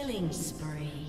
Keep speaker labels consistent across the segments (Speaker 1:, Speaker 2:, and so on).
Speaker 1: Killing spree.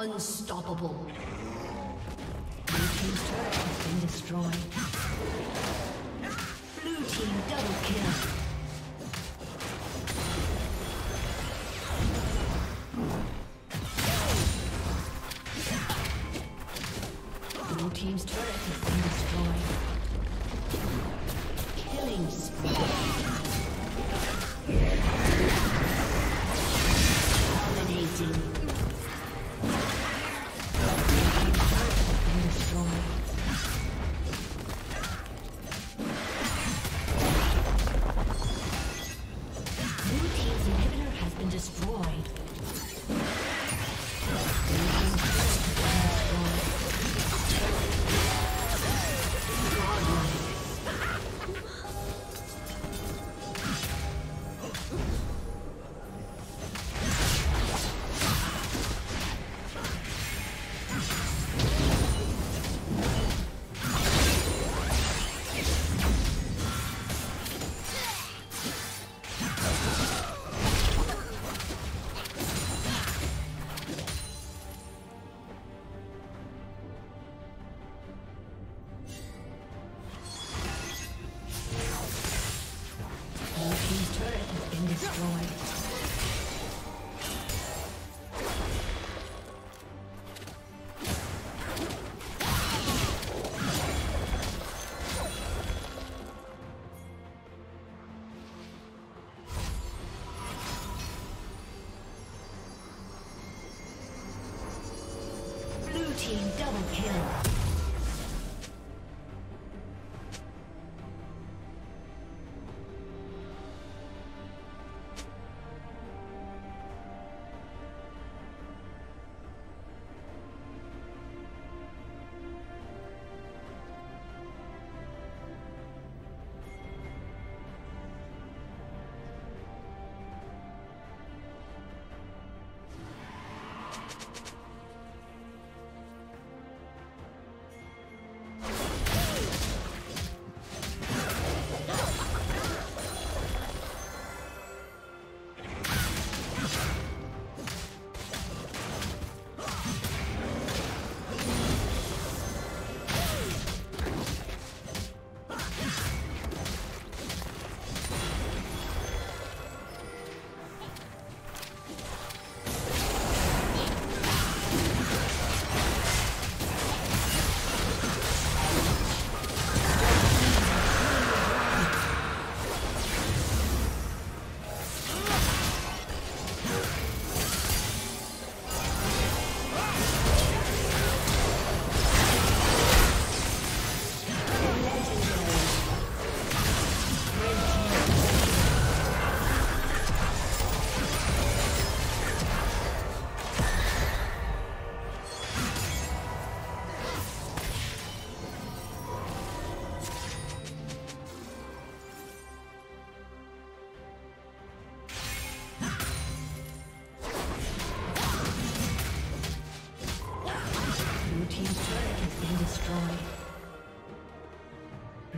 Speaker 1: Unstoppable. Blue team's turret has been destroyed. Blue team double kill. Blue team's turret has been destroyed. Killing spree. Double kill.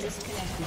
Speaker 2: disconnected.